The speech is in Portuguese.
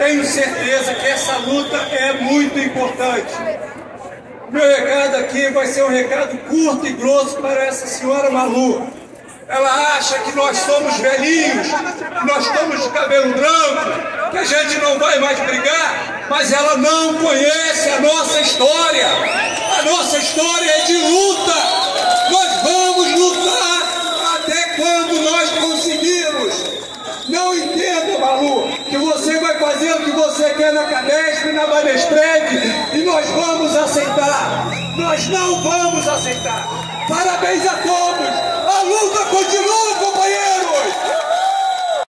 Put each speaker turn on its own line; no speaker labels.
tenho certeza que essa luta é muito importante. Meu recado aqui vai ser um recado curto e grosso para essa senhora Malu. Ela acha que nós somos velhinhos, que nós estamos de cabelo branco, que a gente não vai mais brigar, mas ela não conhece a nossa história. A nossa história é de luta. Nós vamos lutar até quando nós conseguirmos. Não entenda, Malu, que você vai fazer o que na Cadesp e na Banestrede e nós vamos aceitar. Nós não vamos aceitar. Parabéns a todos.